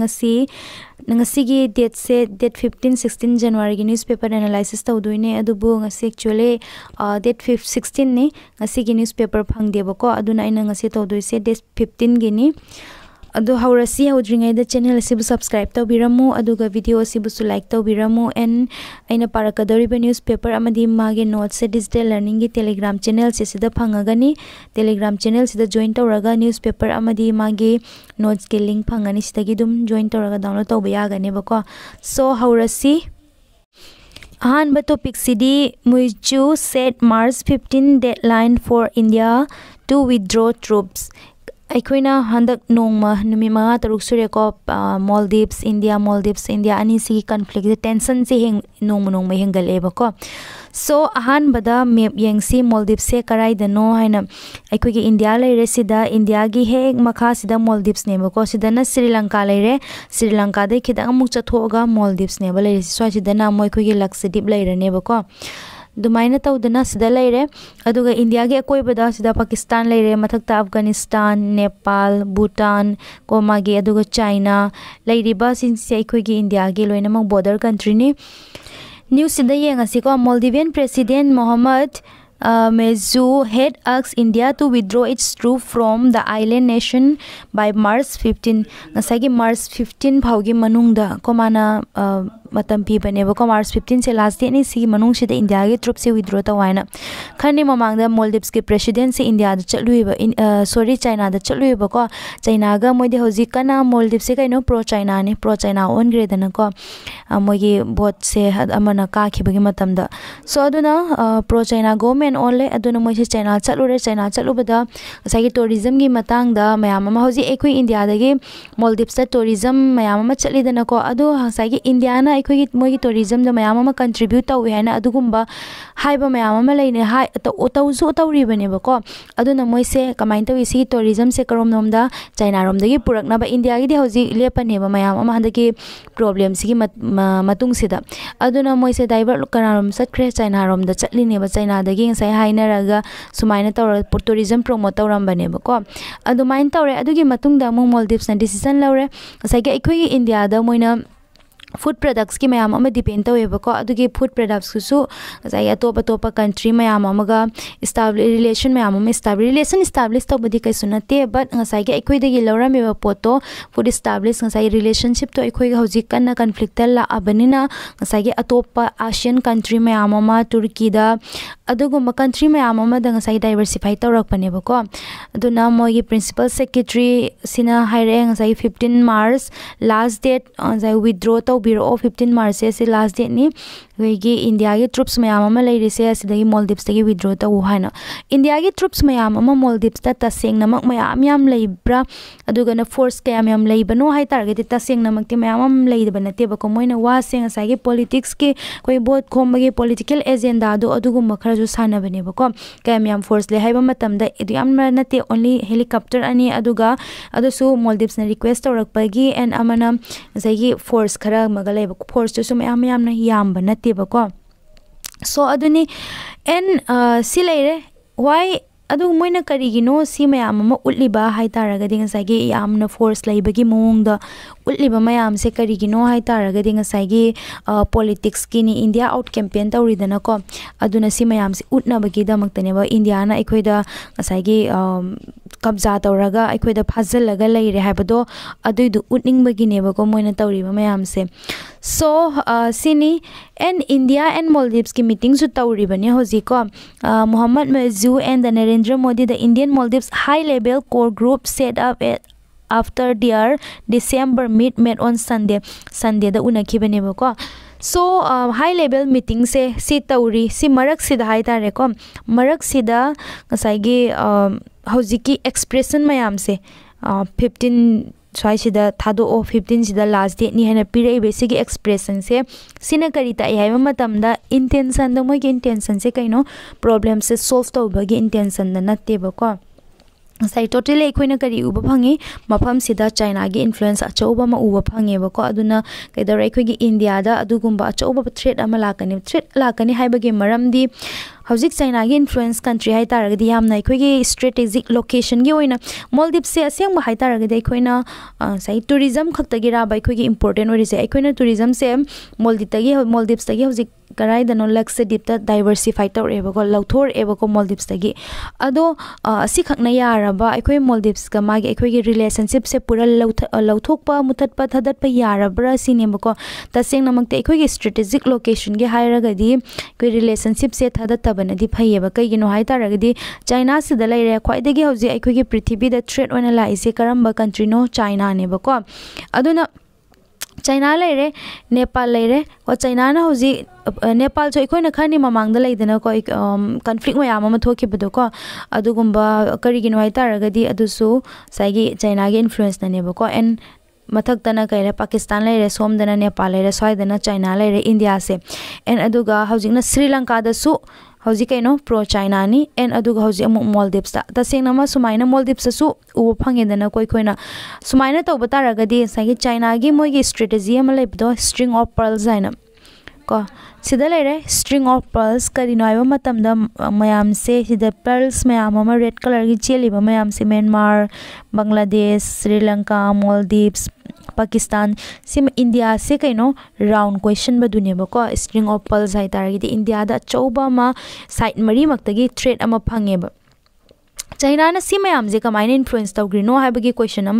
Ngasi ngasi gi date se date 15 16 January gi newspaper analysis tawduine adubu ngasi actually uh, date 5 16 ni ngasi gi newspaper phangde bako aduna ina ngasi tawduise date 15 gi ni अदो हौरसी हौद्रिङैदा channel subscribe तौबिरमु अदुगा video असिबुसु like तौबिरमु एन अइना पारकदौरिबा न्यूज़ पेपर मागे नोट्स से डिजिटल लर्निंग टेलीग्राम चैनल से सिदा फंगगनी टेलीग्राम चैनल सिदा जॉइन तौरगा न्यूज़ पेपर मागे नोट्स के लिंक फंगनी जॉइन तौरगा डाउनलोड तौबा यागनेबको सो हौरसी अहानब टॉपिक मुइचू सेट मार्च 15 ꯑꯩꯈꯣꯏꯅ ꯍꯟꯗꯛ ꯅꯣꯡꯃ ꯅꯨꯃꯤꯠ ꯃꯉꯥ ꯇꯔꯨꯛ ꯁꯨꯔꯦꯀꯣ ꯃꯣꯜꯗꯤꯞꯁ ꯏꯟꯗꯤꯌꯥ ꯃꯣꯜꯗꯤꯞꯁ ꯏꯟꯗꯤꯌꯥ ꯑꯅꯤꯁꯤꯒꯤ ꯀꯟꯐ꯭ꯂꯤꯛꯁꯦ ꯇꯦꯟꯁꯟꯁꯦ ꯍꯦꯡ ꯅꯣꯡꯃ ꯅꯣꯡꯃ ꯍꯦꯟꯒꯠꯂꯛꯑꯦꯕꯀꯣ ꯁꯣ ꯑꯍꯥꯟꯕꯗ ꯃꯦꯞ ꯌꯦꯡꯁꯤ ꯃꯣꯜꯗꯤꯞꯁꯁꯦ ꯀꯗꯥꯏꯗꯅꯣ ꯍꯥꯏꯅ ꯑꯩꯈꯣꯏꯒꯤ ꯏꯟꯗꯤꯌꯥ ꯂꯩꯔꯦꯁꯤꯗ ꯏꯟꯗꯤꯌꯥꯒꯤ ꯍꯦꯛ ꯃꯈꯥꯁꯤꯗ ꯃꯣꯜꯗꯤꯞꯁꯅꯦꯕꯀꯣ ꯁꯤꯗꯅ ꯁ꯭ꯔꯤ ꯂꯪꯀꯥ ꯂꯩꯔꯦ ꯁ꯭ꯔꯤ ꯂꯪꯀꯥꯗꯒꯤ ꯈꯤꯇꯪ ꯑꯃꯨꯛ ꯆꯠꯊꯣꯛꯑꯒ ꯃꯣꯜꯗꯤꯞꯁꯅꯦꯕ ꯂꯩꯔꯤꯁꯤ ꯁ꯭ꯋꯥꯏꯁꯤꯗꯅ ꯑꯃꯨꯛ ꯑꯩꯈꯣꯏꯒꯤ ꯂꯛꯁꯗꯤꯞ ꯂꯩꯔꯅꯦꯕꯀꯣ दुमान तौद सिद्ले इंडिया के अकोबद पाकिस्तान लेर मधक्त अफ़गानिस्तान नेपाल भूटान कोमागे चाइना लेरबी इंडिया के लोनम बोडर कंट्री ने निूसीदेको मोलदीवियन president Mohammad Muizzu head X India to withdraw its troops from the island nation by March fifteen March fifteen फाउगी कोमाना मतम पीबनेको मार्च फिफ्टीन से लास्ट डेट नहीं मनुष्य इंडिया के ट्रुप से विद्रो तवायन खन ममान मोलदीप्स के प्रेसीडें से इंडिया चलूब इन सोरी चाइना चलूबको चाइना मोदी हजी कना मोलदीप से कई प्रो चाइना ने प्रो चाइना ओनग्रेदनको मोदी बोट से का सो प्रो चाइना गोमेंट ओनले मैं चाइना चलूर चाइना चलूबद टोरीजम की मांग मैम हजी एक इंडिया मोलदीप्स टोरीजम मैम चलीदनको अगर इंडिया टूरीजमद मैं कंट्रीब्यूट तौर है अगुब मैम लेने तौरीबनेको मैं कमाय तौ इस टूरीजम से कौन नोम चाइना रोम पुरब इंडिया की हजी लेपने मैम हाँ प्रॉब्लम से मैसे डाइवर कनारोम चतरे चाइना रोम चलने चाइना की हाइनर सूमायन तौर टूरीजम प्रमोट तौरबनेको अमायन तौर अगर मोलदीप्स डिशीजन लौरे इंडिया मोना ꯐꯨꯗ ꯄ꯭ꯔꯗꯛꯁꯀꯤ ꯃꯌꯥꯝ ꯑꯃ ꯗꯤꯄꯦꯟ ꯇꯧꯋꯦꯕꯀꯣ ꯑꯗꯨꯒꯤ ꯐꯨꯗ ꯄ꯭ꯔꯗꯛꯁꯀꯤꯁꯨ ꯉꯁꯥꯏꯒꯤ ꯑꯇꯣꯞ ꯑꯇꯣꯞꯄ ꯀꯟꯇ꯭ꯔꯤ ꯃꯌꯥꯝ ꯑꯃꯒ ꯔꯤꯂꯦꯁꯟ ꯃꯌꯥꯝ ꯑꯃ ꯏꯁꯇꯥꯕ꯭ꯂꯤꯁ ꯔꯤꯂꯦꯁꯟ ꯏꯁꯇꯥꯕ꯭ꯂꯤꯁ ꯇꯧꯕꯗꯤ ꯀꯩꯁꯨ ꯅꯠꯇꯦ ꯕꯠ ꯉꯁꯥꯏꯒꯤ ꯑꯩꯈꯣꯏꯗꯒꯤ ꯂꯧꯔꯝꯃꯤꯕ ꯄꯣꯠꯇꯣ ꯐꯨꯗ ꯏꯁꯇꯥꯕ꯭ꯂꯤꯁ ꯉꯁꯥꯏꯒꯤ ꯔꯤꯂꯦꯁꯟꯁꯤꯞꯇꯣ ꯑꯩꯈꯣꯏꯒ ꯍꯧꯖꯤꯛ ꯀꯟꯅ ꯀꯟꯐ꯭ꯂꯤꯛꯇ ꯂꯥꯛꯑꯕꯅꯤꯅ ꯉꯁꯥꯏꯒꯤ ꯑꯇꯣꯞꯄ ꯑꯁꯤꯌꯥꯟ ꯀꯟꯇ꯭ꯔꯤ ꯃꯌꯥꯝ ꯑꯃ ꯇꯨꯔꯀꯤꯗ ꯑꯗꯨꯒꯨꯝꯕ ꯀꯟꯇ꯭ꯔꯤ ꯃꯌꯥꯝ ꯑꯃꯗ ꯉꯁꯥꯏ ꯗꯥꯏꯕꯔꯁꯤꯐꯥꯏ ꯇꯧꯔꯛꯄꯅꯦꯕꯀꯣ ꯑꯗꯨꯅ ꯃꯣꯏꯒꯤ ꯄ꯭ꯔꯤꯟꯁꯤꯄꯜ ꯁꯦꯀ꯭ꯔꯦꯇ꯭ꯔꯤ ꯁꯤꯅ ꯍꯥꯏꯔꯛꯑꯦ ꯉꯁꯥꯏꯒꯤ ꯐꯤꯐꯇꯤꯟ ꯃꯥꯔꯆ ꯂꯥꯁ ꯗꯦꯠ ꯉꯁꯥꯏ withdraw biro o fifteen march se se last date ni. ꯑꯩꯈꯣꯏꯒꯤ ꯏꯟꯗꯤꯌꯥꯒꯤ ꯇ꯭ꯔꯨꯞꯁ ꯃꯌꯥꯝ ꯑꯃ ꯂꯩꯔꯤꯁꯦ ꯑꯁꯤꯗꯒꯤ ꯃꯣꯜꯗꯤꯞꯁꯇꯒꯤ ꯋꯤꯗ꯭ꯔꯣ ꯇꯧ ꯍꯥꯏꯅ ꯏꯟꯗꯤꯌꯥꯒꯤ ꯇ꯭ꯔꯨꯞꯁ ꯃꯌꯥꯝ ꯑꯃ ꯃꯣꯜꯗꯤꯞꯁꯇ ꯇꯁꯦꯡꯅꯃꯛ ꯃꯌꯥꯝ ꯌꯥꯝ ꯂꯩꯕ꯭ꯔꯥ ꯑꯗꯨꯒꯅ ꯐꯣꯔꯁ ꯀꯌꯥꯝ ꯌꯥꯝ ꯂꯩꯕꯅꯣ ꯍꯥꯏ ꯇꯥꯔꯒꯗꯤ ꯇꯁꯦꯡꯅꯃꯛꯇꯤ ꯃꯌꯥꯝ ꯑꯃ ꯂꯩꯗꯕ ꯅꯠꯇꯦꯕꯀꯣ ꯃꯣꯏꯅ ꯋꯥꯁꯦ ꯉꯁꯥꯏꯒꯤ ꯄꯣꯂꯤꯇꯤꯛꯁꯀꯤ ꯑꯩꯈꯣꯏ ꯚꯣꯠ ꯈꯣꯝꯕꯒꯤ ꯄꯣꯂꯤꯇꯤꯀꯦꯜ ꯑꯦꯖꯦꯟꯗꯥꯗꯣ ꯑꯗꯨꯒꯨꯝꯕ ꯈꯔꯁꯨ ꯁꯥꯟꯅꯕꯅꯦꯕꯀꯣ ꯀꯌꯥꯝ ꯌꯥꯝ ꯐꯣꯔꯁ ꯂꯩ ꯍꯥꯏꯕ ꯃꯇꯝꯗ ꯑꯗꯨ ꯌꯥꯝꯅ ꯅꯠꯇꯦ ꯑꯣꯟꯂꯤ ꯍꯦꯂꯤꯀꯣꯞꯇꯔ ꯑꯅꯤ ꯑꯗꯨꯒ ꯑꯗꯨꯁꯨ ꯃꯣꯜꯗꯤꯞꯁꯅ ꯔꯤꯀ꯭ꯋꯦꯁ ꯇꯧꯔꯛꯄꯒꯤ ꯑꯦꯟ ꯑꯃꯅ ꯉꯁꯥꯏꯒꯤ ꯐꯣꯔꯁ ꯈꯔ ꯑꯃꯒ ꯂꯩꯕ ꯐꯣꯔꯁꯇꯨꯁꯨ ꯃꯌꯥꯝ ꯌꯥꯝꯅ ꯌꯥꯝꯕ ꯂꯩꯇꯦꯕꯀꯣ ꯁꯣ ꯑꯗꯨꯅꯤ ꯑꯦꯟ ꯁꯤ ꯂꯩꯔꯦ ꯋꯥꯏ ꯑꯗꯨ ꯃꯣꯏꯅ ꯀꯔꯤꯒꯤꯅꯣ ꯁꯤ ꯃꯌꯥꯝ ꯑꯃ ꯎꯠꯂꯤꯕ ꯍꯥꯏꯇꯥꯔꯒꯗꯤ ꯉꯁꯥꯏꯒꯤ ꯌꯥꯝꯅ ꯐꯣꯔꯁ ꯂꯩꯕꯒꯤ ꯃꯑꯣꯡꯗ ꯎꯠꯂꯤꯕ ꯃꯌꯥꯝꯁꯦ ꯀꯔꯤꯒꯤꯅꯣ ꯍꯥꯏꯇꯥꯔꯒꯗꯤ ꯉꯁꯥꯏꯒꯤ ꯄꯣꯂꯤꯇꯤꯛꯁꯀꯤꯅꯤ ꯏꯟꯗꯤꯌꯥ ꯑꯥꯎꯠ ꯀꯦꯝꯄꯦꯟ ꯇꯧꯔꯤꯗꯅꯀꯣ ꯑꯗꯨꯅ ꯁꯤ ꯃꯌꯥꯝꯁꯦ ꯎꯠꯅꯕꯒꯤꯗꯃꯛꯇꯅꯦꯕ ꯏꯟꯗꯤꯌꯥꯅ ꯑꯩꯈꯣꯏꯗ ꯉꯁꯥꯏꯒꯤ ꯀꯕꯖꯥ ꯇꯧꯔꯒ ꯑꯩꯈꯣꯏꯗ ꯐꯥꯖꯤꯜꯂꯒ ꯂꯩꯔꯦ ꯍꯥꯏꯕꯗꯣ ꯑꯗꯨꯏꯗꯨ ꯎꯠꯅꯤꯡꯕꯒꯤꯅꯦꯕꯀꯣ ꯃꯣꯏꯅ ꯇꯧꯔꯤꯕ ꯃꯌꯥꯝꯁꯦ सो सिनी एन इंडिया एंड मोलदीव्स की मीटिंग तौरीबने हजिको Mohammed Muizzu and the Narendra Modi the Indian Maldives high level core group set up at after their December meet made on Sunday Sunday उनखीबनेबको so high level meeting से तौरी मरको मरक्सीदी हजिकी expression मैम से fifteen स्वाइसिद थादो फिफ्टीन सिद लास्ट डेट है पीरबी एक्सप्रेसन से करी तक इंटेंसन मोई की इंटेंसन से कहीं प्रॉब्लम से सोल्व तौब की इंटेंसन नतेबको साइटोटेल अखोन करी उब फंगे मफम चाइना की इन्फ्लुएंस अचौब उब फंगेबको कईदर अखोगी इंडिया अचौब थ्रेट लाकने थ्रेड लाकने मरमदी हजिक चाइना की इन्फ्लुएंस कंट्री है अखोगी स्ट्रेटेजिक लोकेशन की मोलदीप से असंब है अखोना टूरीजम खतराब अखोगी इंपोर्टेंट हो टूरीजम से मोलदीप मोलदीप्स हजिक कराइदनो लक्से डिप्ता डाइवर्सिफाई तौरेबको लौथोरेबको मोलदीप्स अदो असि खकना यारबा अखोय मोलदीप्स मागे अखोय रिलेशनशिप से पूरा लौथ लौथोकपा मुथतपा थदतपा यारबरा सिनेबको तसेंगनमक्ते स्ट्रेटेजिक लोकेशन गे हायरगदी अखोय रिलेशनशिप से थदतबनदि फैयबा कयगिनो हायतारगदी चाइना से दलाइरे ख्वाइदगी हौजी अखोय पृथ्वी द थ्रेट ओना लाइसे करम्बा चाइना नेबको अदोना चाइना लेरे नेपाल लेरे और चाइना ना होजी नेपाल जो इखोइन खनि ममांग लेदना को कन्फ्लिक्ट मयाम अम थोखिबदो को अदुगुम्बा करिगिनो हाय तारगदि अदुसु साइगी चाइना गे इन्फ्लुएंस ननेबो को एंड मथक्तना कहे पाकिस्तान लेरे सोमदना नेपाल लेरे स्वाइदना चाइना लेरे इंडिया से एंड अदुगा हाउजिंगना श्रीलंका दसु हौजी कइनो प्रो चाइना नि एन अदुग हौजी अमु मालदीव्स ता तसेंग नमा सुमाइना मालदीव्स सु उबो फंगे दना कोइ कोइना सुमाइना तो बता रगा दे सागे चाइना गी मोय गी स्ट्रेटजी अम लेब दो स्ट्रिंग ऑफ़ पर्ल्स जाइना को सिदा लेरे स्ट्रिंग ऑफ़ पर्ल्स करी नोयबा मतम द मयाम से सिदा पर्ल्स रेड कलर गी चेलिबा मयाम से म्यांमार बांग्लादेश श्रीलंका मालदीव्स पाकिस्तान सिम इंडिया से कहीं राउंड क्वेश्चन बदनेबको स्ट्रिंग ऑफ़ पल्स है तारगे इंडिया अचौब साइड मरीम मक्तगी थ्रेड फंगेब चाइना से मैमजे कमायन इन्फ्लुएंस तौग्रीनो है क्वेश्चन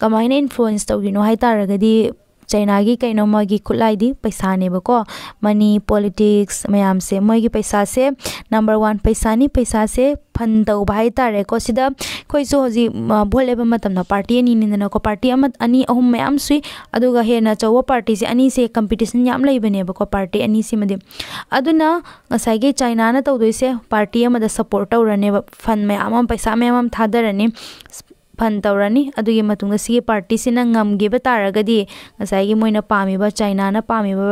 कमायन इन्फ्लुएंस तौग्रीनो है तारगे ꯆꯩꯅꯥꯒꯤ ꯀꯩꯅꯣ ꯃꯣꯏꯒꯤ ꯈꯨꯠꯂꯥꯏꯗꯤ ꯄꯩꯁꯥꯅꯦꯕꯀꯣ ꯃꯅꯤ ꯄꯣꯂꯤꯇꯤꯛꯁ ꯃꯌꯥꯝꯁꯦ ꯃꯣꯏꯒꯤ ꯄꯩꯁꯥꯁꯦ ꯅꯝꯕꯔ ꯋꯥꯟ ꯄꯩꯁꯥꯅꯤ ꯄꯩꯁꯥꯁꯦ ꯐꯟ ꯇꯧꯕ ꯍꯥꯏꯇꯥꯔꯦꯀꯣ ꯁꯤꯗ ꯑꯩꯈꯣꯏꯁꯨ ꯍꯧꯖꯤꯛ ꯚꯣꯠ ꯂꯦꯞꯄ ꯃꯇꯝꯗ ꯄꯥꯔꯇꯤ ꯑꯅꯤꯅꯤꯗꯅꯀꯣ ꯄꯥꯔꯇꯤ ꯑꯃ ꯑꯅꯤ ꯑꯍꯨꯝ ꯃꯌꯥꯝ ꯁꯨꯏ ꯑꯗꯨꯒ ꯍꯦꯟꯅ ꯑꯆꯧꯕ ꯄꯥꯔꯇꯤꯁꯦ ꯑꯅꯤꯁꯦ ꯀꯝꯄꯤꯇꯤꯁꯟ ꯌꯥꯝ ꯂꯩꯕꯅꯦꯕꯀꯣ ꯄꯥꯔꯇꯤ ꯑꯅꯤꯁꯤꯃꯗꯤ ꯑꯗꯨꯅ ꯉꯁꯥꯏꯒꯤ ꯆꯥꯏꯅꯥꯅ ꯇꯧꯗꯣꯏꯁꯦ ꯄꯥꯔꯇꯤ ꯑꯃꯗ ꯁꯞꯄꯣꯔꯠ ꯇꯧꯔꯅꯦꯕ ꯐꯟ ꯃꯌꯥꯝ ꯑꯃ ꯄꯩꯁꯥ ꯃꯌꯥꯝ ꯑꯃ ꯊꯥꯗꯔꯅꯤ ꯐꯟ ꯇꯧꯔꯅꯤ ꯑꯗꯨꯒꯤ ꯃꯇꯨꯡꯗ ꯁꯤꯒꯤ ꯄꯥꯔꯇꯤꯁꯤꯅ ꯉꯝꯈꯤꯕ ꯇꯥꯔꯒꯗꯤ ꯉꯁꯥꯏꯒꯤ ꯃꯣꯏꯅ ꯄꯥꯝꯃꯤꯕ ꯆꯥꯏꯅꯥꯅ ꯄꯥꯝꯃꯤꯕ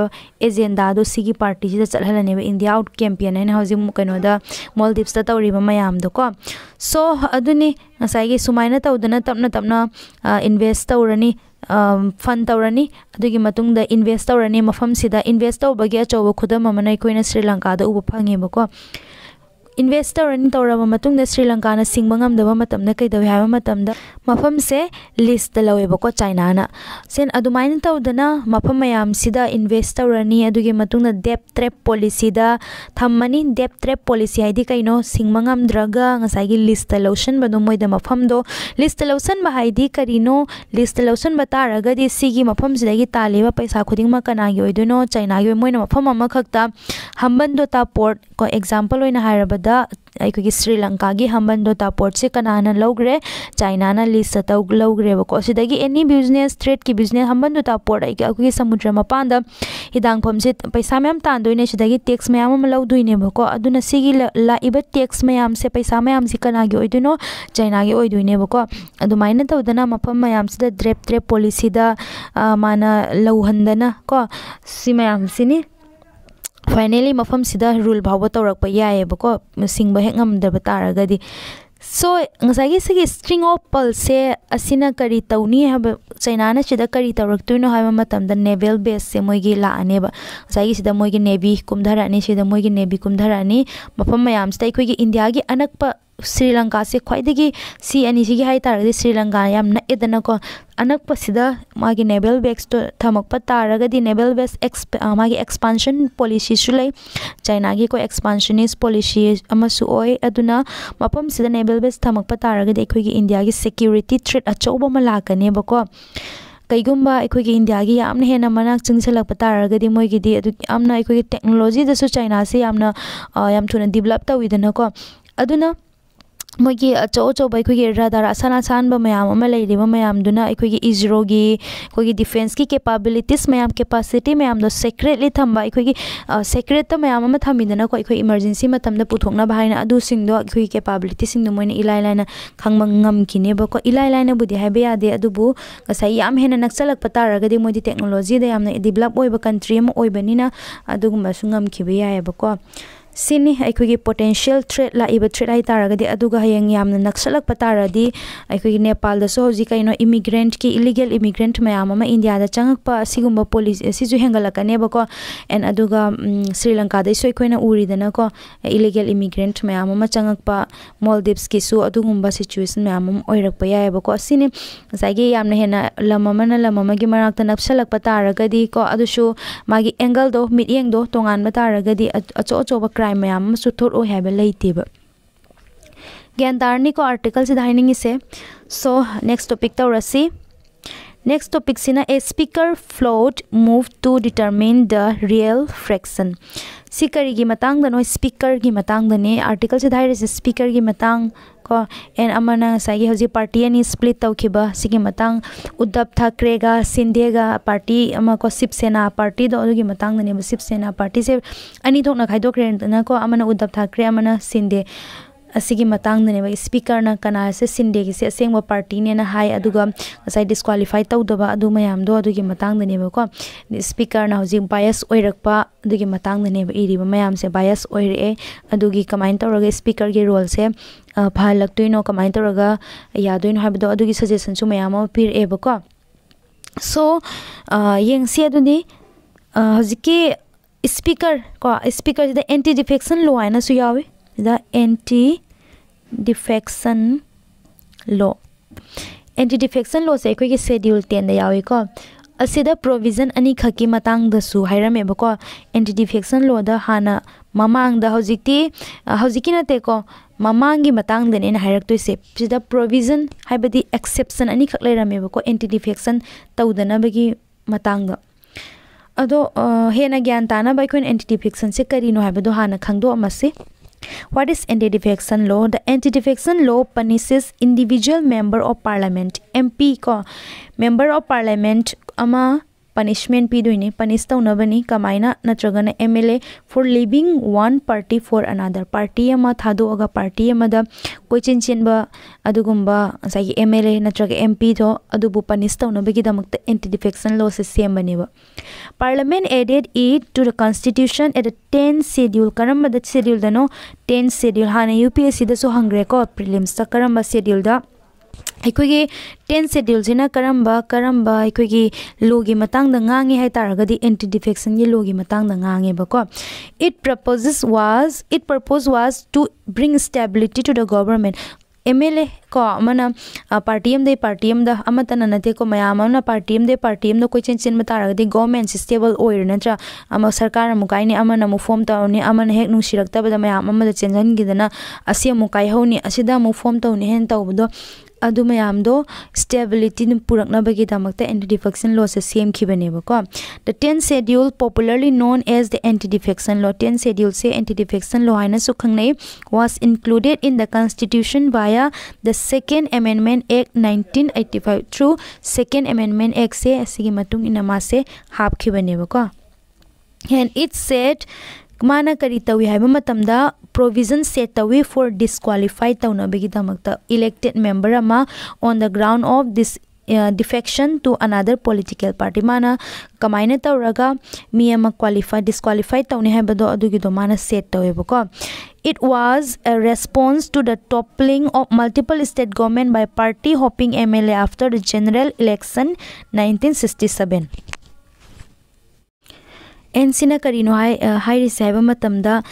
ꯑꯦꯖꯦꯟꯗꯥꯗꯣ ꯁꯤꯒꯤ ꯄꯥꯔꯇꯤꯁꯤꯗ ꯆꯠꯍꯜꯂꯅꯦꯕ ꯏꯟꯗꯤꯌꯥ ꯑꯥꯎꯠ ꯀꯦꯝꯄꯦꯟ ꯍꯥꯏꯅ ꯍꯧꯖꯤꯛ ꯀꯩꯅꯣꯗ ꯃꯣꯜꯗꯤꯞꯁꯇ ꯇꯧꯔꯤꯕ ꯃꯌꯥꯝꯗꯣꯀꯣ ꯁꯣ ꯑꯗꯨꯅꯤ ꯉꯁꯥꯏꯒꯤ ꯁꯨꯃꯥꯏꯅ ꯇꯧꯗꯅ ꯇꯞꯅ ꯇꯞꯅ ꯏꯟꯚꯦꯁ ꯇꯧꯔꯅꯤ ꯐꯟ ꯇꯧꯔꯅꯤ ꯑꯗꯨꯒꯤ ꯃꯇꯨꯡꯗ ꯏꯟꯚꯦꯁ ꯇꯧꯔꯅꯤ ꯃꯐꯝꯁꯤꯗ ꯏꯟꯚꯦꯁ ꯇꯧꯕꯒꯤ ꯑꯆꯧꯕ ꯈꯨꯗꯝ ꯑꯃꯅ ꯑꯩꯈꯣꯏꯅ ꯁ꯭ꯔꯤ ꯂꯪꯀꯥꯗ ꯎꯕ ꯐꯪꯉꯦꯕꯀꯣ इन्वेस्ट तौरनी तौरब मतुंगना श्रीलंकाना सिंगब ngamdaba matamna kaidawai haba matamda mafam se list da laweba ko china na sen adumaina tawdana mafam mayam sida invest tawrani aduge matungna debt trap policy da thammani debt trap policy haidi kaino singma ngamdraga ngasai gi list da lawshan banu moida mafam do list da lawshan ba haidi karino list da lawshan ba taraga di sigi mafam sida gi taleba paisa khuding ma kana gi oiduno china gi moina mafam ama khakta hamban do ta port ko example oina hairaba ꯍꯥꯏꯔꯕꯗ ꯑꯩꯈꯣꯏꯒꯤ ꯁ꯭ꯔꯤ ꯂꯪꯀꯥꯒꯤ ꯍꯝꯕꯟꯗꯣꯇꯥ ꯄꯣꯔꯠꯁꯦ ꯀꯅꯥꯅ ꯂꯧꯈ꯭ꯔꯦ ꯆꯥꯏꯅꯥꯅ list ꯇꯧ ꯂꯧꯈ꯭ꯔꯦꯕꯀꯣ ꯁꯤꯗꯒꯤ any business ꯇ꯭ꯔꯦꯗꯀꯤ business ꯍꯝꯕꯟꯗꯣꯇꯥ Port ꯑꯩꯈꯣꯏꯒꯤ ꯁꯃꯨꯗ꯭ꯔ ꯃꯄꯥꯟꯗ ꯍꯤꯗꯥꯡꯐꯝꯁꯦ ꯄꯩꯁꯥ ꯃꯌꯥꯝ ꯇꯥꯟꯗꯣꯏꯅꯦ ꯁꯤꯗꯒꯤ ꯇꯦꯛꯁ ꯃꯌꯥꯝ ꯑꯃ ꯂꯧꯗꯣꯏꯅꯦꯕꯀꯣ ꯑꯗꯨꯅ ꯁꯤꯒꯤ ꯂꯥꯛꯏꯕ ꯇꯦꯛꯁ ꯃꯌꯥꯝꯁꯦ ꯄꯩꯁꯥ ꯃꯌꯥꯝꯁꯤ ꯀꯅꯥꯒꯤ ꯑꯣꯏꯗꯣꯏꯅꯣ ꯆꯥꯏꯅꯥꯒꯤ ꯑꯣꯏꯗꯣꯏꯅꯦꯕꯀꯣ ꯑꯗꯨꯃꯥꯏꯅ ꯇꯧꯗꯅ ꯃꯐꯝ ꯃꯌꯥꯝꯁꯤꯗ ꯗ꯭ꯔꯦꯞ ꯇ꯭ꯔꯦꯞ ꯄꯣꯂꯤꯁꯤꯗ ꯃꯥꯅ ꯂꯧꯍꯟꯗꯅ ꯀꯣ ꯁꯤ ꯃꯌꯥꯝꯁꯤꯅꯤ फाइनली मफमसीदा रूल भाव तौरप याबको सिंब हेक ngamdaba taragadi so ngasagi sigi string of pulse se asina kari tawni haba china na chida kari tawraktuino haba matam da naval base se moigi la ane ba sagi sida moigi navy kumdharani sida moigi navy kumdharani mafam mayam sta ikhoigi india gi anakpa Sri Lanka से खाई सी अनी श्रीलंका नक्दनको अनपद मागी naval base थमक तारगदी naval base एक्स मागी एक्सपांशन पॉलिसी चाइना की को एक्सपांशनिस्ट पॉलिसी मफम से नेबल बेस थमक तारगदी इंडिया की सिक्यूरीटी थ्रेट अचौब लाकनेबको कईगुब अखोग इंडिया की हेन मना चिंसल्प तारगदी मोदी टेक्नोलॉजी चाइना से थूना डिवलप तौदनको मोगी अचौ अचौब अखोगी असान असान मैम लेब मैम अखोगी इजरो की अखोगी डिफेंस की कैपाबिलिटीज मैम कैपासीटी मैम सेक्रेटली थम्ब अखोगी सेक्रेट मैम थमीदनको अखो इमरजेंसी पुथोनब है अखोगी कैपाबिलिटी मैं इलाइ लाइन खाबको इलाइ लाइनबूदी यादे याम हेन नक्सलप तारगदी मोदी टेक्नोलॉजीद डेवलप कंट्री अगुमबको sini aikogi potential threat la iba threat ai taragadi aduga hayang yamna naksalak pataradi aikogi nepal da so hoji kaino immigrant ki illegal immigrant mayam ama india da changakpa asigumba police asi ju hengalakane ba ko and aduga sri lanka da so aikoina uri dana ko illegal immigrant mayam ama changakpa maldives ki su adugumba situation mayam ama oirakpa yae ba ko sini sagi yamna hena lamama na lamama gi marak ta naksalak pataragadi ko adusu magi angle do mid yeng do tongan ba taragadi acho acho ba crime ma'am थोड़ो है लेब ज्ञान तारनी को article से धाइनिंग से so next topic तौरसी next topic से ना a speaker float move to determine the real fraction सी करी की मतंग स्पीकर की मतंग आर्टिकल से धाइर से स्पीकर की मतंग ko en amana sa ye hoji party ani split tau khiba sigi matang udab thakre ga sindhe ga party ama ko sip sena party do gi matang ne sip sena party se ani thok na khai do kren na ko amana udab thakre amana sindhe speaker कना से सिंधे की से असेंग party ने असai disqualify तौदबा अदु मयाम दो अदुगी मतंग दने को speaker बायस दने इरिबा मयाम से बायस अदुगी कमाइन तौरगे स्पीकर के रोल से फालक्तोइनो कमाइन तौरगा यादोइनो हाबदो अदुगी सजेशन सु मयाम पिर एबको सो यंगसी अदुनी हजिकी स्पीकर को speaker the anti defection law आइना सु यावे the anti defection law anti defection law से अखोई शेड्यूल टेन यावेको असिदा प्रोविज़न अनी खकी मतंग दसु हाइरमेबको एंटी डिफेक्शन लो द हाना ममांग द हौजिकती हौजिकी नतेको ममांगी मतंग दने न हाइरक्तोइसे सिदा प्रोविज़न हाइबदी एक्सेप्शन अनी खक लेरमेबको एंटी डिफेक्शन तौदनबगी मतंग द अदो हेना ज्ञान ताना बाइकोइन एंटी डिफेक्शन से करीनो हाइबदो हाना खंगदो अमसे What is anti-defection law? The anti-defection law punishes individual member of parliament MP member of parliament ama punishment पीदुने पनीस्तौनबी कमायन नगन M L A for leaving one party for another party थादोग party कोईचिन चेब अदी एम एल ए नग M पीधो अब पनीस्तौनबीदम anti defection law से सेमने parliament added it to the constitution at ten schedule कम शेड्यूलो टेन शेड्यूल हाँ यू पी एस सिद्ध हंग्रेको प्रीलिम्स करम शेड्यूल ꯑꯩꯈꯣꯏꯒꯤ ꯇꯦꯟ ꯁꯦꯗ꯭ꯌꯨꯜꯁꯤꯅ ꯀꯔꯝꯕ ꯀꯔꯝꯕ ꯑꯩꯈꯣꯏꯒꯤ ꯂꯣꯒꯤ ꯃꯇꯥꯡꯗ ꯉꯥꯡꯉꯤ ꯍꯥꯏꯇꯥꯔꯒꯗꯤ ꯑꯦꯟꯇꯤ ꯗꯤꯐꯦꯛꯁꯟꯒꯤ ꯂꯣꯒꯤ it ꯉꯥꯡꯉꯦꯕꯀꯣ it purpose was it to was to bring stability to M L A को अमना पार्टी अमदे पार्टी अमदा अमता ननते को मयाम अमना पार्टी अमदे पार्टी अमदा कोई चेंज चेंज मता रगदे गवर्नमेंट स्टेबल ओइर नत्रा अम सरकार अमुकाई ने अमन अमु फॉर्म ताउने अमन हेक नुशिरक्ता बदा फॉर्म ताउने हेन तावदो स्टेबिलिटी पुरक्नबीदमता एंटी डिफेक्शन लॉ से सेमीबनेबको the ten schedule popularly known as the anti defection law ten schedule से एंटी डिफेक्शन लॉ है खाने was included in the constitution via the second amendment act nineteen eighty five through second amendment act से हाबीबनेबको and it's set मा मान कम provision set तौ for disqualify तौनबीद elected member on the ground of this defection to another political party मान कम तौरगा qualify disqualify तौने हैबदो मान set तौबको it was a response to the toppling of multiple state government by party hopping M L A after the general election nineteen sixty seven एनसीना करीनो हाई हाई सेब मतमदा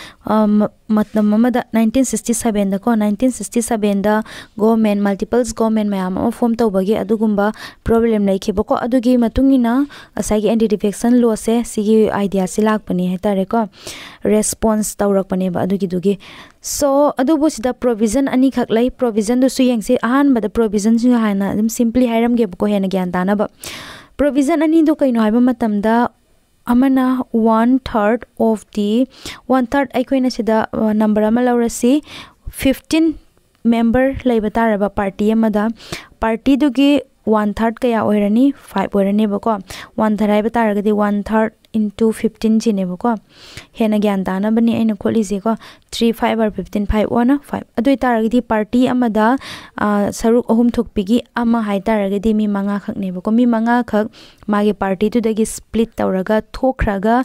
मतम ममदा 1967 दा को 1967 दा गवर्नमेंट मल्टीपल्स गवर्नमेंट मैम फॉर्म तौबगे लेखिबको अदुगी मतुंगिना असागी एंटी डिफेक्शन लॉ से सिगी आइडिया से लाकपनी है तारे को रेस्पॉन्स अदुगी दुगी सो अदुबो सिदा प्रोविज़न अनी खक लै प्रोविज़न दु सुयंग से अहान बदा प्रोविज़न सु हाना दम सिंपली हाइरम गे बको हेन ज्ञान ताना बा प्रोविज़न अनी दो कइनो हाइबा मतमदा amana one third of the one third aikoina sida number ama laurasi 15 member leiba taraba party amada party dugi one third kaya oirani five oirani bako one third haiba taragadi one third into 15 जिनेबको हेना ज्ञान तानबनी ऐन खोलिसेको 3 5 और 15 5 1 5 अदुई तारगदी party सरुक अहुम तारगदी मी मंगा खकनेबको मी मंगा खक मागे पार्टी तुदगी स्प्लिट तौरगा थोखरागा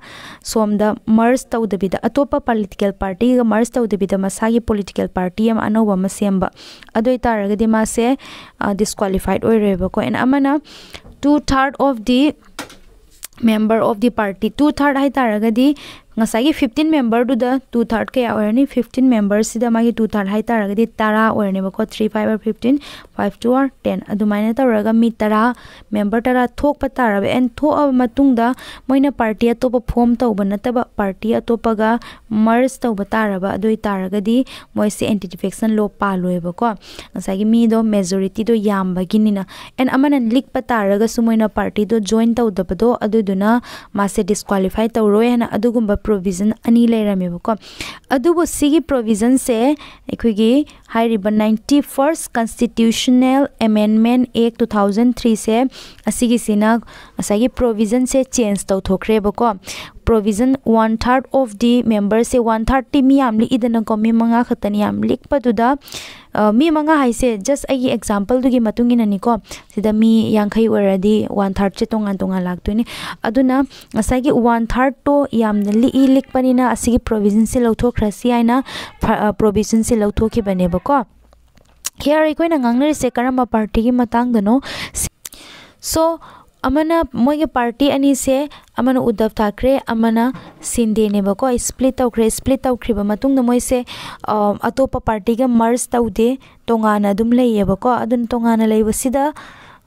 सोमदा मर्ज तौदबिदा अतोपा पॉलिटिकल पार्टी मर्ज तौदबिदा मसागी पॉलिटिकल पार्टी अनोबा मसेम्बा अदुई तारगदी मासे डिस्क्वालिफाइड एन अमना two third of the member of the party two third hai taragadi ngasagi 15 member du da 2 third ke awarni 15 members sida magi 2 third hai taragadi tara awarni bako 3 5 or 15 5 2 or 10 adumaina taraga mi tara member tara thok pa tarabe and tho ab matung da moina party atopa form tauba nataba party atopa ga merge tauba taraba adoi taragadi moise anti defection law pa loeba ko ngasagi mi do majority do yamba ginina and amana lik pa taraga sumoina party do join tauda do aduduna mase disqualify tawroi hana adugumba provision ani leirame ko sigi provision se ekhigi hairiba 91st constitutional amendment act 2003 se asigi sina asagi provision se change tau thokre ko provision one third of the members se one third ti mi amli idana ko mi manga khatani am lik pa du da mi manga hai se just ai example du gi matung in ani ko sida mi yankhai waradi one third che tonga tonga lak tu ni aduna asai gi one third to yam li i lik pani na asigi provision se lauthok rasi aina provision se lauthok ki bane ba ko here ai koina ngangnari se karamba party gi matang dano so मैं party अनी से अमन उद्धव ठाकरे सिंधे ने बो split तौर split तौर मई से अतोप party के मर्ज तौदे तोाना अम लेको तोाना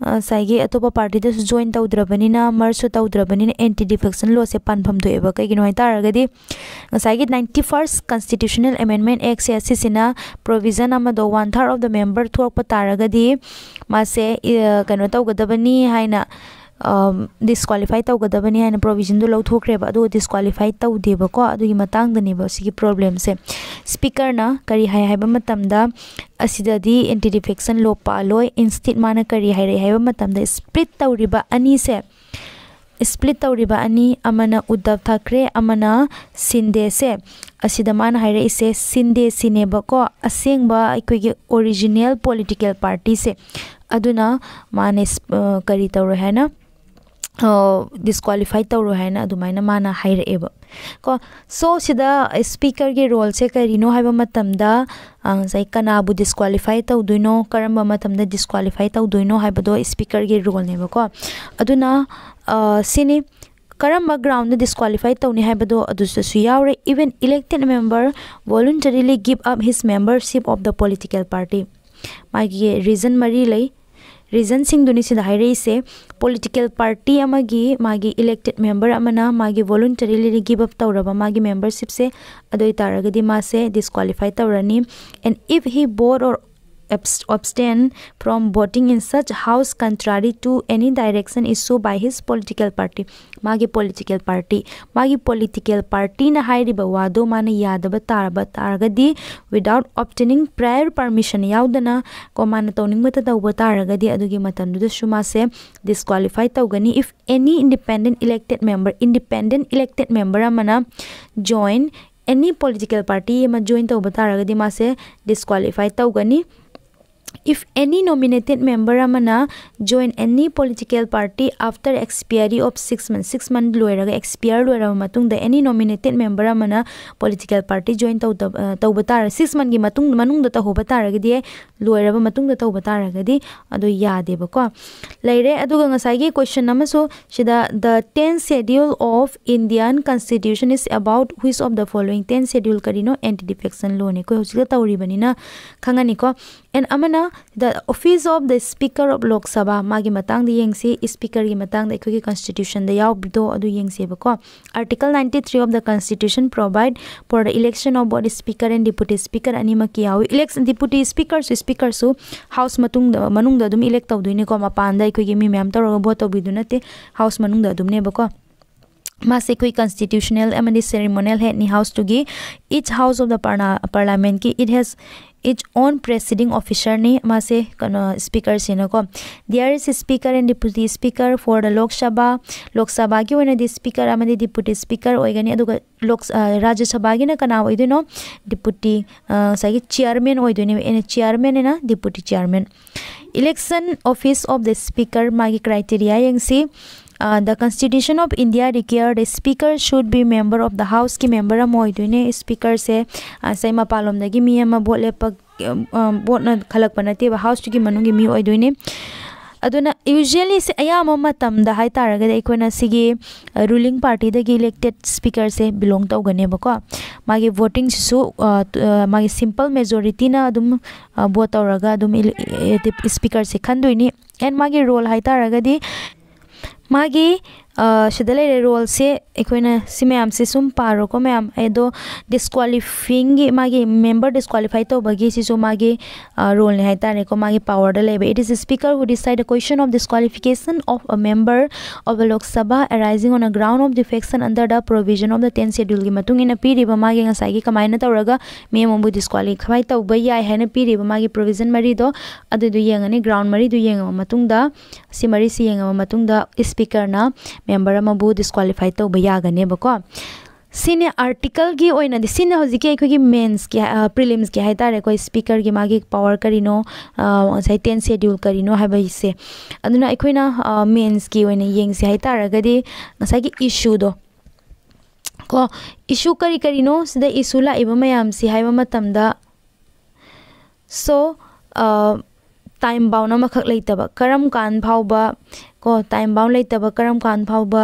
सैगे अतोप पार्टी से जोन तौद्रबनी मर्ज तौद्रबनी एंटी डिफेक्शन लो से पानम दुएब कई Targe ninety first constitutional amendment act से provision one third of the member थोप तारगे मासे कौगदबनी है हाइना डिस्क्वालीफाई तौगदबनी है प्रोविज़न लौथोख्रेब अदो डिस्क्वालीफाई तौदेबको अदुगी मतंगदनेब सिगी प्रॉब्लम से स्पीकर करी असिददी एंटी डिफेक्शन लो पालोय इंस्टिट माना करी हाय रे हायबा मतमदा स्प्लिट तौरिबा अनी से स्प्लिट तौरिबा अनी अमना उद्धव ठाकरे अमना सिंदे से असिदा माना हाय रे इसे सिंदे सिनेबको असेंगबा अखोगी ओरिजिनल पॉलिटिकल पार्टी से अदुना माने करी तौर है ना डिस्क्वालीफाई तौर है अदुमाइना माना हाइरएब को सो सिदा स्पीकर के रोल से करीनो है मतमदा सही कनाबु डिस्क्वालीफाई तौदुनो करम मतमदा डिस्क्वालीफाई तौदुनो है स्पीकर के रोल ने को अदुना सिनी करम ground disqualify तौनी even elected member voluntarily give up his membership of the political party मागी रीजन मरी लई रीजन सिंह से पॉलिटिकल पार्टी मागी इलेक्टेड मेंबर मागी वॉलंटरीली गिव अप मागी मेंबरशिप से अदोई तारगदी मासे डिस्क्वालीफाई तौरनी and if he board or abstain from voting in such house contrary to any direction issued by his political party magi political party magi political party na hairiba wado mana yadaba taraba taragadi without obtaining prior permission yaudana ko mana toning mata tawba taragadi adugi matamdu da shuma se disqualify tawgani if any independent elected member independent elected member amana join any political party ma join tawba taragadi ma se disqualify tawgani if any nominated member amana join any political party after expiry of 6 months 6 month loiraga expire loiraba matung da any nominated member amana political party join tau tau batar 6 month gi matung manung da taw tahoba taraga di loiraba matung da tau bataraga di ado yade ba ko leire adu ga ngasai gi question nama so shida the 10th schedule of indian constitution is about which of the following 10 schedule karino anti defection law ne ko hosika tawri banina khangani ko N Amna the of the speaker of Lok Sabha मागे मतांग दे speaker गे मतांग दे खुकी constitution दे याव दो अदु of the constitution provide for the election of both speaker and deputy speaker अनि म कि speaker speaker house मतुंग elect तव दुइने को मपान दे खुकी मि मैम तरो बहुत ओबि दुनते हाउस मनुंग द मासे कोई कॉन्स्टिट्यूशनल एमनी सेरेमोनियल हेड नि house टुगी each house of the parliament की it has each own presiding officer ने मासे स्पीकर से नको there is speaker and deputy speaker for the Lok Sabha Lok Sabha की ओने दी स्पीकर अमदी डिप्यूटी स्पीकर ओइगनी अदुगा लोक राज्य सभा की ना कना ओइदुनो डिप्यूटी सागी चेयरमैन ओइदुनी एने चेयरमैन ना deputy chairman election office of the speaker मागी criteria यंगसी Uh, oidune speaker se uh, sai mapalom dagi mi ama bot lepak bot na khalak panate ba house ki manungi mi oidune aduna usually se ayama matam da hai taraga de ikona sigi ruling party da elected speaker se belong to gane ba ko magi voting su magi simple majority na adum vote tawraga adum speaker se khandoini and magi role hai taraga di मागी सिदले role से अखोना ma'am से सुम पारो को ma'am एदो डिस्क्वालिफिंग मागी member disqualify तो बगी सिसो मागी role ने हाइतारे को मागी पावर द लेबे। It is speaker who decide question of disqualification of a member of the Lok Sabha arising on a ground of defection under the provision of the 10 schedule की मतुंग इन पीरिबा मेम बु डिस्क्वालिफाई तौब याय हैन पीरिबा मागी प्रोविज़न मरी दो अदु दु येंगनी ग्राउंड मरी सि मरी सि येंग मतुंग दा स्पीकर ना मेंबर अमबु डिस्क्वालीफाई तब यागनेबको सिने आर्टिकल की ओइना दि सिने हजि के अखोगी मेंस के प्रीलिम्स के हाइतारे को स्पीकर की मागी पावर करिनो साइ 10 शेड्यूल करिनो हाबा से अदुना अखोइना मेंस की ओइना येंग से हाइतारगदि ngasai gi issue do ko issue kari kari no sida issue la iba mayam si haiba matam da so time bound मख लेब करम कान फाउब को टाइम बाउंड लेब करम कान फाउब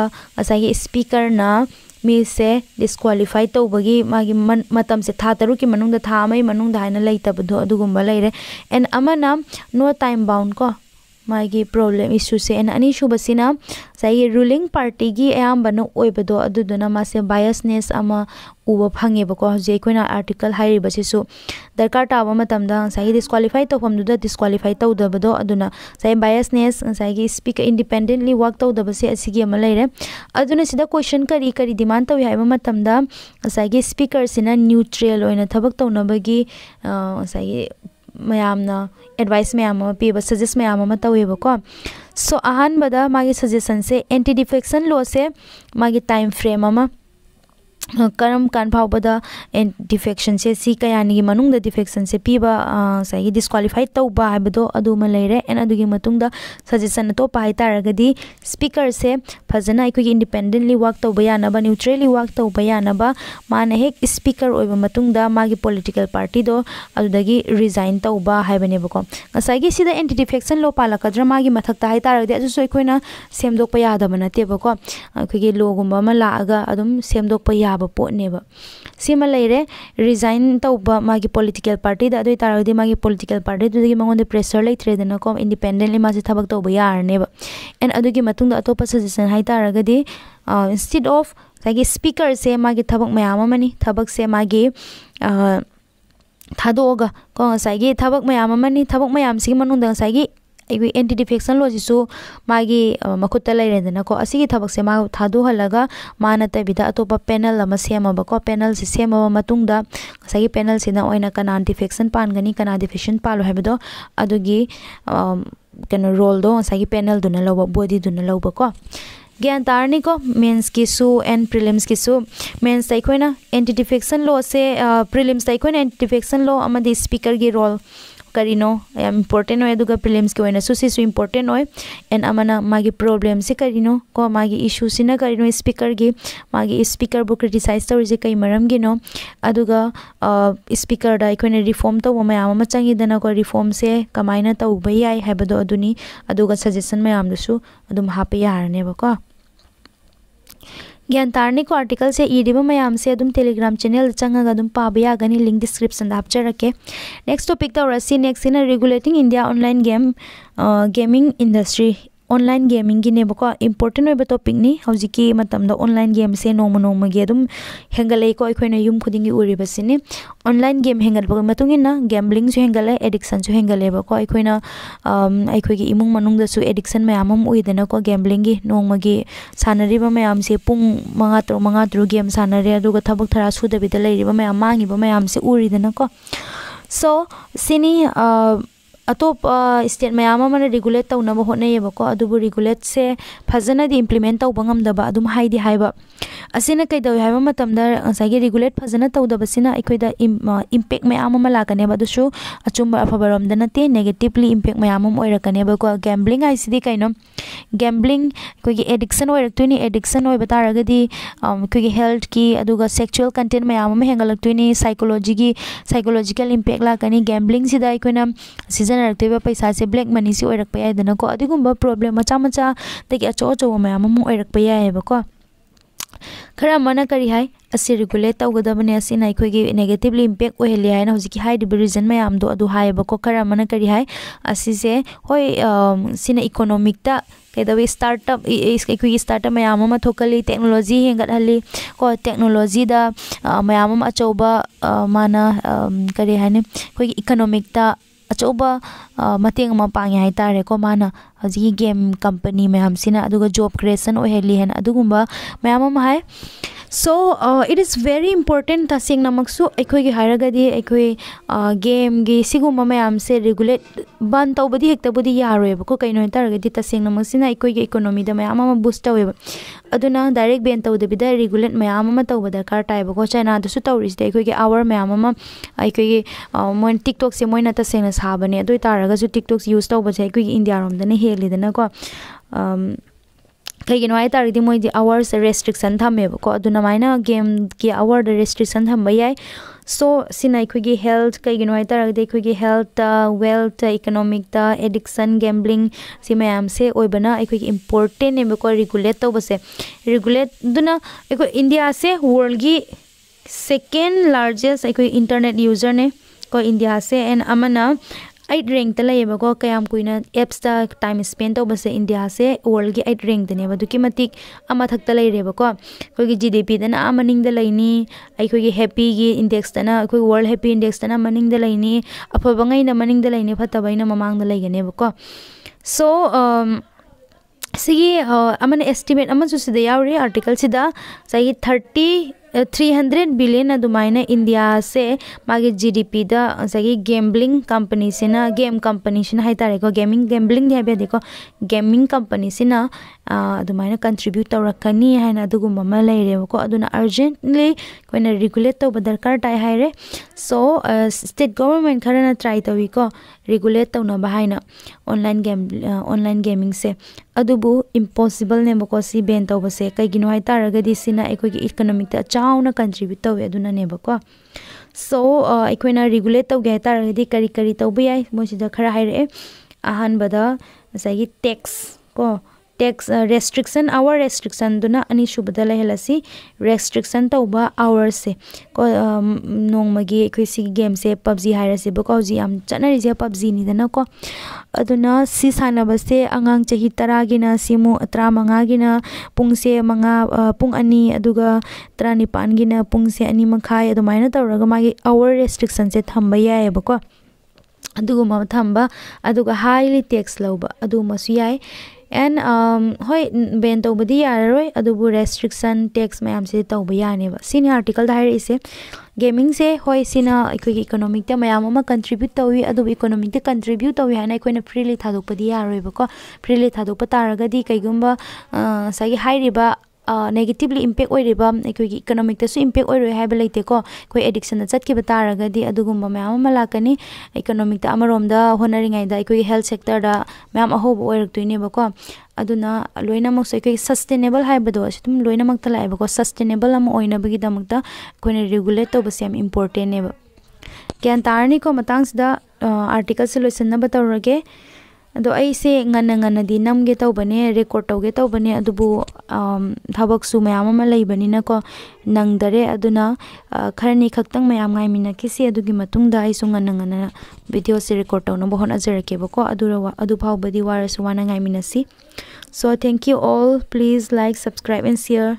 स्पीकर ना मे से डिस्कालीफाई तौबगी मा था तरु की मनुंग था मनुंग लेब लेर एंड नो टाइम बाउंड को मागी प्रॉब्लम इशू से एन अनी सुबसिना साई रूलिंग पार्टी की अयाम्बन ओइबदो अदुदुना मासे बायसनेस उब फंगेबको हजे कोइना आर्टिकल हाइरिबसिसु दरकार ताब मतमदा डिस्क्वालीफाई तौफमदुदा डिस्क्वालीफाई बायसनेस साई स्पीकर इंडिपेंडेंटली वर्क तौदबसे असिगी अमा लेरे अदुना क्वेश्चन करी करी डिमांड तौ हाइबा स्पीकर सिना न्यूट्रल थबक तौनबगी मैम एडवाइस मैम पीब सजेस मैम तौबको सो अहमद सजेसन से एंटी डिफेक्शन लो से टाइम फ्रेम करम कान फाउबदा डिफेक्शन से सी कयानी मनुंग डिफेक्शन से पीब सही डिस्कालीफाई तब हाबद एंड सजेसन अटोप है तारगदी स्पीकर से फजना इको इंडिपेंडेंटली वर्क तब यानबा न्यूट्रेली वर्क तब यानबा माने हेक स्पीकर ओइबा मागी पार्टी दो रिजाइन तब हैबनेको anti sida law defection lo palakadra है mathak ta hai taragde azu soi koina semdok pa yadabana ꯌꯥꯕ ꯄꯣꯠꯅꯦꯕ ꯁꯤꯃ ꯂꯩꯔꯦ ꯔꯤꯖꯥꯏꯟ ꯇꯧꯕ ꯃꯥꯒꯤ ꯄꯣꯂꯤꯇꯤꯀꯦꯜ ꯄꯥꯔꯇꯤꯗ ꯑꯗꯨ ꯑꯣꯏꯇꯥꯔꯒꯗꯤ ꯃꯥꯒꯤ ꯄꯣꯂꯤꯇꯤꯀꯦꯜ ꯄꯥꯔꯇꯤꯗꯨꯗꯒꯤ ꯃꯉꯣꯟꯗ ꯄ꯭ꯔꯦꯁꯔ ꯂꯩꯇ꯭ꯔꯦꯗꯅꯀꯣ ꯏꯟꯗꯤꯄꯦꯟꯗꯦꯟꯠꯂꯤ ꯃꯥꯁꯦ ꯊꯕꯛ ꯇꯧꯕ ꯌꯥꯔꯅꯦꯕ ꯑꯦꯟ ꯑꯗꯨꯒꯤ ꯃꯇꯨꯡꯗ ꯑꯇꯣꯞꯄ ꯁꯖꯦꯁꯟ ꯍꯥꯏꯇꯥꯔꯒꯗꯤ instead of ꯉꯁꯥꯏꯒꯤ ꯁ꯭ꯄꯤꯀꯔꯁꯦ ꯃꯥꯒꯤ ꯊꯕꯛ ꯃꯌꯥꯝ ꯑꯃꯅꯤ ꯊꯕꯛꯁꯦ ꯃꯥꯒꯤ ꯊꯥꯗꯣꯛꯑꯒ ꯀꯣ ꯉꯁꯥꯏꯒꯤ ꯊꯕꯛ ꯃꯌꯥꯝ ꯑꯃꯅꯤ ꯊꯕꯛ ꯃꯌꯥꯝꯁꯤꯒꯤ ꯃꯅꯨꯡꯗ ꯉꯁꯥꯏꯒꯤ ꯑꯩꯈꯣꯏ ꯑꯦꯟꯇꯤ ꯗꯤꯐꯦꯛꯁꯟ ꯂꯣꯁꯤꯁꯨ ꯃꯥꯒꯤ ꯃꯈꯨꯠꯇ ꯂꯩꯔꯦꯗꯅꯀꯣ ꯑꯁꯤꯒꯤ ꯊꯕꯛꯁꯦ ꯃꯥ ꯊꯥꯗꯣꯛꯍꯜꯂꯒ ꯃꯥ ꯅꯠꯇꯕꯤꯗ ꯑꯇꯣꯞꯄ ꯄꯦꯅꯦꯜ ꯑꯃ ꯁꯦꯝꯃꯕꯀꯣ ꯄꯦꯅꯦꯜꯁꯤ ꯁꯦꯝꯃꯕ ꯃꯇꯨꯡꯗ ꯉꯁꯥꯏꯒꯤ ꯄꯦꯅꯦꯜꯁꯤꯅ ꯑꯣꯏꯅ ꯀꯅꯥ ꯗꯤꯐꯦꯛꯁꯟ ꯄꯥꯟꯒꯅꯤ ꯀꯅꯥ ꯗꯤꯐꯦꯛꯁꯟ ꯄꯥꯜꯂꯣꯏ ꯍꯥꯏꯕꯗꯣ ꯑꯗꯨꯒꯤ ꯀꯩꯅꯣ ꯔꯣꯜꯗꯣ ꯉꯁꯥꯏꯒꯤ ꯄꯦꯅꯦꯜꯗꯨꯅ ꯂꯧꯕ ꯕꯣꯗꯤꯗꯨꯅ ꯂꯧꯕꯀꯣ करीनो इम्पोर्टेंट हो फ़िल्म के सूची इम्पोर्टेंट हो एंड अमना प्रॉब्लम से करीनो को मागे इशू से करीनो स्पीकर की मागे स्पीकर बु क्रिटिसाइज तौर से कई मरम मरमगीनो स्पीकर अखोने रिफॉर्म तब मैम चंगीदनको रिफॉर्म से कमायन तौब ये सजेसन मैम हाप यारनेबको ज्ञान को आर्टिकल से इब मैम से टेलीग्राम चैनल चंगा पाब यागनी लिंक डिस्क्रिप्शन हापचरके next topic तौरसी next regulating India online game gaming industry online gaming gi ne bako important oi topic ni hauji ki matam da online game se no no ma ge dum hengalai ko khoi na yum khuding gi uri ba sini online game hengal ba matung na gambling su hengal addiction su hengal ba ko khoi na um ai khoi gi imung manung da su addiction ma amam ui da na ko gambling gi no ma gi sanari ba ma am se pung manga tro manga tro game sanare adu ga thabak thara su da bi da lai ba ma mangi ba ma am se uri da na ko so sini uh अतोप state मैम regulate तौब होनेको अब regulate से फजनदी implement तब है असने कई रेगुलेट फजन तौदबसी इंपेक्ट मैम लाकने वो अचुब अफब रोमद नाते नेगेटिवली इंपेक्ट मैमको गैम्बलिंग आई कौन गैम्बलिंग एडिक्शन होरक्तनी एडिक्शन होगी हेल्थ की सेक्चुअल कंटेंट मैम हेगा सैकोलॉजी की सैकोलॉजिकल इंपेक्ट लाकनी गैम्बलिंग से ꯁꯤꯖꯤꯟꯅꯔꯛꯇꯣꯏꯕ ꯄꯩꯁꯥꯁꯦ ꯕ꯭ꯂꯦꯛ ꯃꯅꯤꯁꯤ ꯑꯣꯏꯔꯛꯄ ꯌꯥꯏꯗꯅꯀꯣ ꯑꯗꯨꯒꯨꯝꯕ ꯄ꯭ꯔꯣꯕ꯭ꯂꯦꯝ ꯃꯆꯥ ꯃꯆꯥꯗꯒꯤ ꯑꯆꯧ ꯑꯆꯧꯕ ꯃꯌꯥꯝ ꯑꯃ ꯑꯣꯏꯔꯛꯄ ꯌꯥꯏꯑꯕꯀꯣ ꯈꯔ ꯑꯃꯅ ꯀꯔꯤ ꯍꯥꯏ ꯑꯁꯤ ꯔꯤꯒꯨꯂꯦꯠ ꯇꯧꯒꯗꯕꯅꯦ ꯑꯁꯤꯅ ꯑꯩꯈꯣꯏꯒꯤ ꯅꯦꯒꯦꯇꯤꯚꯂꯤ ꯏꯝꯄꯦꯛ ꯑꯣꯏꯍꯜꯂꯤ ꯍꯥꯏꯅ ꯍꯧꯖꯤꯛꯀꯤ ꯍꯥꯏꯔꯤꯕ ꯔꯤꯖꯟ ꯃꯌꯥꯝꯗꯣ अचौबा मतेंग अमा पांगे हाय तारे को माना हजी गेम कंपनी मैम सिना अदुगा जॉब क्रिएशन ओहेली हन मैम हम so it is very important तसेंग नमकसु एकोई हरगदी एकोई गेम गे सिगु ममे आमसे रेगुलेट बन तौबदी हेक तबुदी यारोय बको कैनो हेतरगदी तसेंग नमसिना एकोई गे इकोनॉमी द मया मम बूस्ट तौय अदुना डायरेक्ट बेन तौद बिदा रेगुलेट मया मम तौब दरकार ताय बको चाइना दसु तौरिस दे एकोई गे आवर मया मम एकोई गे मोन टिकटॉक से मोइना तसेंग साबने दोय तारगा जु टिकटॉक्स यूज़ तौब जे एकोई इंडिया रोम दने हेलि को कहींनो है तारदी मोदी से रेस्ट्रिक्शन थमेबको अमायना गेम की आवर रेस्ट्रिक्शन थम जाए सो सिना हेल्थ कहींनो है तारदी health wealth economic addiction gambling से मैम से होना इंपोर्टेंटनेबको रेगुलेट तौबसे रेगुलेट इंडिया से वर्ल्ड की सेकेंड लार्जेस्ट इंटरनेट यूज़र ने को इंडिया से एंड ꯑꯩꯠ ꯔꯦꯡꯛꯇ ꯂꯩꯌꯦꯕꯀꯣ ꯀꯌꯥꯝ ꯀꯨꯏꯅ ꯑꯦꯞꯁꯇ ꯇꯥꯏꯝ ꯁ꯭ꯄꯦꯟ ꯇꯧꯕꯁꯦ ꯏꯟꯗꯤꯌꯥꯁꯦ ꯋꯥꯔꯜꯒꯤ ꯑꯩꯠ ꯔꯦꯡꯛꯇꯅꯦꯕ ꯑꯗꯨꯛꯀꯤ ꯃꯇꯤꯛ ꯑꯃꯊꯛꯇ ꯂꯩꯔꯦꯕꯀꯣ ꯑꯩꯈꯣꯏꯒꯤ ꯖꯤ ꯗꯤ ꯄꯤꯗꯅ ꯑꯥ ꯃꯅꯤꯡꯗ ꯂꯩꯅꯤ ꯑꯩꯈꯣꯏꯒꯤ ꯍꯦꯄꯤꯒꯤ ꯏꯟꯗꯦꯛꯁꯇꯅ ꯑꯩꯈꯣꯏ ꯋꯥꯔꯜ ꯍꯦꯄꯤ ꯏꯟꯗꯦꯛꯁꯇꯅ ꯃꯅꯤꯡꯗ ꯂꯩꯅꯤ ꯑꯐꯕꯉꯩꯅ ꯃꯅꯤꯡꯗ ꯂꯩꯅꯤ ꯐꯠꯇꯕꯩꯅ ꯃꯃꯥꯡꯗ ꯂꯩꯒꯅꯦꯕꯀꯣ ꯁꯣ ꯁꯤꯒꯤ ꯑꯃꯅ ꯑꯦꯁꯇꯤꯃꯦꯠ ꯑꯃꯁꯨ ꯁꯤꯗ ꯌꯥꯎꯔꯤ ꯑꯥꯔꯇꯤꯀꯜꯁꯤꯗ ꯉꯁꯥꯏꯒꯤ ꯊꯥꯔꯇꯤ ꯊ꯭ꯔꯤ ꯍꯟꯗ꯭ꯔꯦꯠ ꯕꯤꯂꯤꯌꯟ ꯑꯗꯨꯃꯥꯏꯅ ꯏꯟꯗꯤꯌꯥꯁꯦ ꯃꯥꯒꯤ ꯖꯤ ꯗꯤ ꯄꯤꯗ ꯉꯁꯥꯏꯒꯤ ꯒꯦꯝꯕ꯭ꯂꯤꯡ ꯀꯝꯄꯅꯤꯁꯤꯅ ꯒꯦꯝ ꯀꯝꯄꯅꯤꯁꯤꯅ ꯍꯥꯏꯇꯥꯔꯦꯀꯣ ꯒꯦꯃꯤꯡ ꯒꯦꯝꯕ꯭ꯂꯤꯡꯗꯤ ꯍꯥꯏꯕ ꯌꯥꯗꯦꯀꯣ ꯒꯦꯃꯤꯡ ꯀꯝꯄꯅꯤꯁꯤꯅ ꯑꯗꯨꯃꯥꯏꯅ ꯀꯟꯇ꯭ꯔꯤꯕ꯭ꯌꯨꯠ ꯇꯧꯔꯛꯀꯅꯤ ꯍꯥꯏꯅ ꯑꯗꯨꯒꯨꯝꯕ ꯑꯃ ꯂꯩꯔꯦꯕꯀꯣ ꯑꯗꯨꯅ ꯑꯔꯖꯦꯟꯠꯂꯤ ꯑꯩꯈꯣꯏꯅ ꯔꯤꯒꯨꯂꯦꯠ ꯇꯧꯕ ꯗꯔꯀꯥꯔ ꯇꯥꯏ ꯍꯥꯏꯔꯦ ꯁꯣ ꯁ꯭ꯇꯦꯠ ꯒꯣꯕꯔꯟꯃꯦꯟ ꯈꯔꯅ ꯇ꯭ꯔꯥꯏ ꯇꯧꯋꯤꯀꯣ ꯔꯤꯒꯨꯂꯦꯠ ꯇꯧꯅꯕ ꯍꯥꯏꯅ ꯑꯣꯟꯂꯥꯏꯟ ꯒꯦꯝ ꯑꯣꯟꯂꯥꯏꯟ ꯒꯦꯃꯤꯡꯁꯦ ꯑꯗꯨꯕꯨ ꯏꯝꯄꯣꯁꯤꯕꯜꯅꯦꯕꯀꯣ ꯁꯤ ꯕꯦꯟ ꯇꯧꯕꯁꯦ ꯀꯩꯒꯤꯅꯣ ꯍꯥꯏ ꯇꯥꯔꯒꯗꯤ ꯁꯤꯅ ꯑꯩꯈꯣꯏꯒꯤ ꯏꯀꯣꯅꯣꯃꯤꯛꯇ ꯆꯥꯎꯅ ꯀꯟꯇ꯭ꯔꯤꯕ꯭ꯌꯨꯠ ꯇꯧꯋꯦ ꯑꯗꯨꯅꯅꯦꯕꯀꯣ ꯁꯣ ꯑꯩꯈꯣꯏꯅ ꯔꯤꯒꯨꯂꯦꯠ ꯇꯧꯒꯦ ꯍꯥꯏ ꯇꯥꯔꯒꯗꯤ ꯀꯔꯤ ꯀꯔꯤ ꯇꯧꯕ ꯌꯥꯏ ꯃꯣꯏꯁꯤꯗ ꯈꯔ ꯍꯥꯏꯔꯛꯑꯦ ꯑꯍꯥꯟꯕꯗ ꯉꯁꯥꯏꯒꯤ ꯇꯦꯛꯁ ꯀꯣ टेक्स रेस्ट्रिक्शन आवर रेस्ट्रिक्शन दुना अनि सुबदा लहेलसी रेस्ट्रिक्शन तौबा आवर से को नोंगमगी खै सि गेम से पबजी हायरसे बको जी हम चनरि जे पबजी नि दना को अदुना सि सानबसे अंगांग चहि तरा गिना सिमु अत्रा मंगा गिना पुंग से मंगा पुंग अनि अदुगा तरा निपान गिना पुंग से अनि मखाय अदुमाइना तौरगा मागी आवर रेस्ट्रिक्शन से थंबा याय बको अदुगुमा थंबा अदुगा हाईली टेक्स लौबा अदुमा सुयाय and um hoi ban to bodi yararoi adubu restriction tax mayam se tawba yani ba sini article da hai ise gaming se hoi sina ekoi economic ta mayam ma contribute tawi adubu economic ta contribute tawi hana ekoi na freely thadok padi yaroi ba ko freely thadok pa taraga di kaigumba sai hai riba negatively impact oiriba ekoi economic tasu impact oiroi haiba leite ko koi addiction na chatki batara ga di adugumba myam ma lakani economic ta amarom da honoring ai da ekoi health sector da myam ahob oirak tuine ba ko aduna loina mak se ekoi sustainable haiba do asu tum loina mak ta laiba ko sustainable am oina bagi da mak ta koi ne regulate to ba sem important ne ba gyan tarni ko matang da article se loisna ba tawrage ꯑꯗꯣ ꯑꯩꯁꯦ ꯉꯟꯅ ꯉꯟꯅꯗꯤ ꯅꯝꯒꯦ ꯇꯧꯕꯅꯦ record ꯇꯧꯒꯦ ꯇꯧꯕꯅꯦ ꯑꯗꯨꯕꯨ ꯊꯕꯛꯁꯨ ꯃꯌꯥꯝ ꯑꯃ ꯂꯩꯕꯅꯤꯅꯀꯣ ꯅꯪꯗꯔꯦ ꯑꯗꯨꯅ ꯈꯔꯅꯤ ꯈꯛꯇꯪ ꯃꯌꯥꯝ ꯉꯥꯏꯃꯤꯟꯅꯈꯤꯁꯤ ꯑꯗꯨꯒꯤ ꯃꯇꯨꯡꯗ ꯑꯩꯁꯨ ꯉꯟꯅ ꯉꯟꯅ ꯚꯤꯗꯤꯑꯣꯁꯦ ꯔꯦꯀꯣꯔꯠ ꯇꯧꯅꯕ ꯍꯣꯠꯅꯖꯔꯛꯀꯦꯕꯀꯣ ꯑꯗꯨ ꯐꯥꯎꯕꯗꯤ ꯋꯥꯔꯁꯨ ꯋꯥꯅ ꯉꯥꯏꯃꯤꯟꯅꯁꯤ so thank you all please like subscribe and share